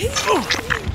Oh!